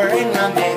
pouring on me.